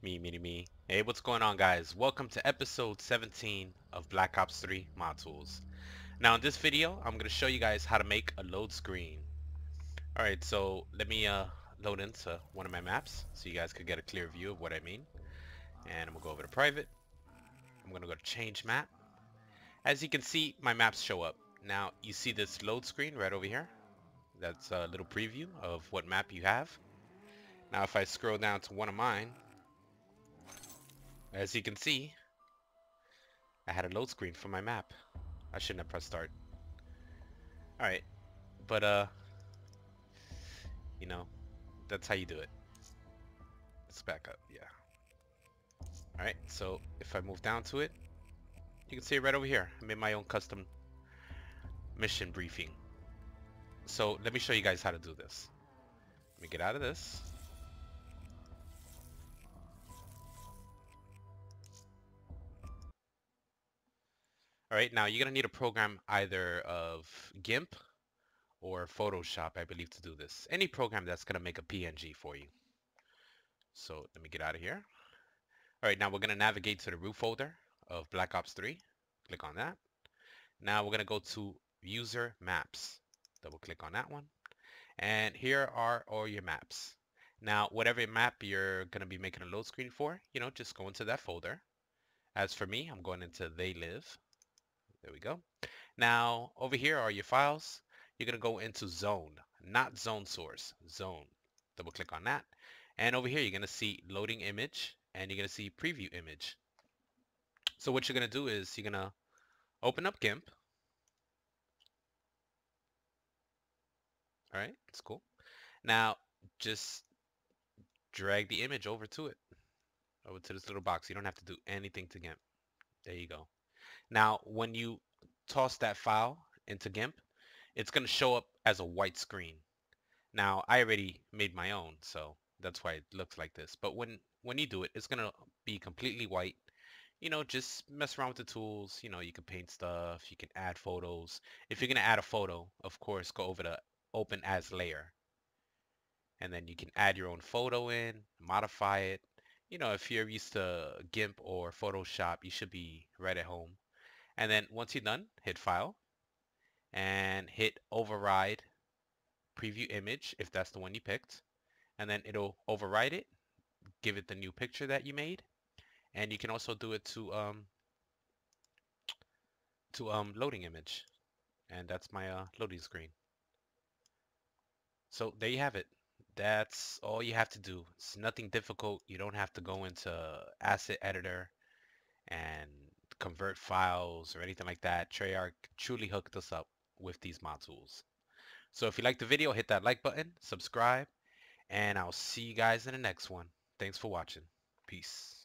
Me, me, me. Hey, what's going on, guys? Welcome to episode 17 of Black Ops 3 Mod Tools. Now, in this video, I'm going to show you guys how to make a load screen. Alright, so let me uh, load into one of my maps so you guys could get a clear view of what I mean. And I'm going to go over to private. I'm going to go to change map. As you can see, my maps show up. Now, you see this load screen right over here? That's a little preview of what map you have. Now, if I scroll down to one of mine, as you can see, I had a load screen for my map. I shouldn't have pressed start. Alright, but uh, you know, that's how you do it. Let's back up, yeah. Alright, so if I move down to it, you can see it right over here. I made my own custom mission briefing. So let me show you guys how to do this. Let me get out of this. Alright, now you're going to need a program either of GIMP or Photoshop, I believe, to do this. Any program that's going to make a PNG for you. So let me get out of here. Alright, now we're going to navigate to the root folder of Black Ops 3. Click on that. Now we're going to go to User Maps. Double click on that one. And here are all your maps. Now, whatever map you're going to be making a load screen for, you know, just go into that folder. As for me, I'm going into They Live. There we go. Now, over here are your files. You're going to go into zone, not zone source, zone. Double click on that. And over here, you're going to see loading image and you're going to see preview image. So what you're going to do is you're going to open up GIMP. All right, it's cool. Now, just drag the image over to it, over to this little box. You don't have to do anything to GIMP. There you go. Now, when you toss that file into GIMP, it's going to show up as a white screen. Now, I already made my own, so that's why it looks like this. But when, when you do it, it's going to be completely white. You know, just mess around with the tools. You know, you can paint stuff. You can add photos. If you're going to add a photo, of course, go over to Open as Layer. And then you can add your own photo in, modify it. You know, if you're used to GIMP or Photoshop, you should be right at home. And then once you're done, hit File and hit Override Preview Image if that's the one you picked. And then it'll override it, give it the new picture that you made. And you can also do it to um, to um, loading image. And that's my uh, loading screen. So there you have it. That's all you have to do. It's nothing difficult. You don't have to go into asset editor and convert files or anything like that. Treyarch truly hooked us up with these mod tools. So if you liked the video, hit that like button, subscribe, and I'll see you guys in the next one. Thanks for watching. Peace.